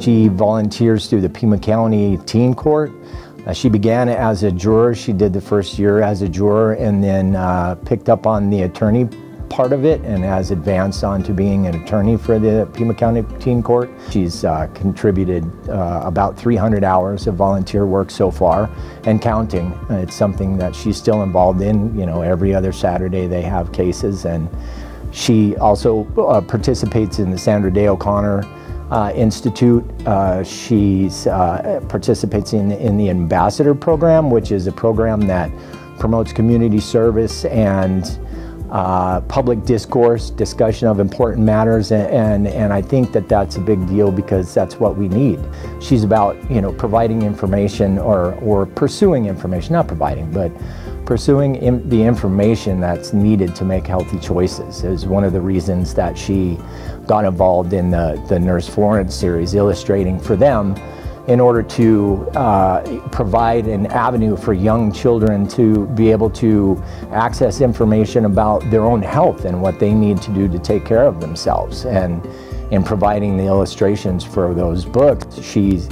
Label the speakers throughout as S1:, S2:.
S1: She volunteers through the Pima County Teen Court. Uh, she began as a juror. She did the first year as a juror and then uh, picked up on the attorney part of it and has advanced on to being an attorney for the Pima County Teen Court. She's uh, contributed uh, about 300 hours of volunteer work so far and counting. It's something that she's still involved in. You know, every other Saturday they have cases and she also uh, participates in the Sandra Day O'Connor uh, Institute. Uh, she uh, participates in, in the Ambassador Program, which is a program that promotes community service and uh, public discourse, discussion of important matters, and, and, and I think that that's a big deal because that's what we need. She's about, you know, providing information or, or pursuing information, not providing, but pursuing Im the information that's needed to make healthy choices is one of the reasons that she got involved in the, the Nurse Florence series, illustrating for them in order to uh, provide an avenue for young children to be able to access information about their own health and what they need to do to take care of themselves. And in providing the illustrations for those books, she's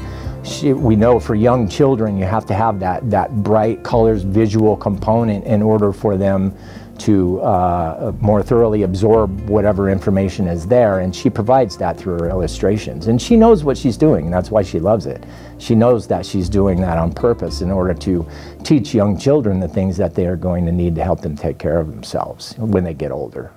S1: we know for young children you have to have that, that bright colors visual component in order for them to uh, more thoroughly absorb whatever information is there. And she provides that through her illustrations. And she knows what she's doing. And that's why she loves it. She knows that she's doing that on purpose in order to teach young children the things that they are going to need to help them take care of themselves when they get older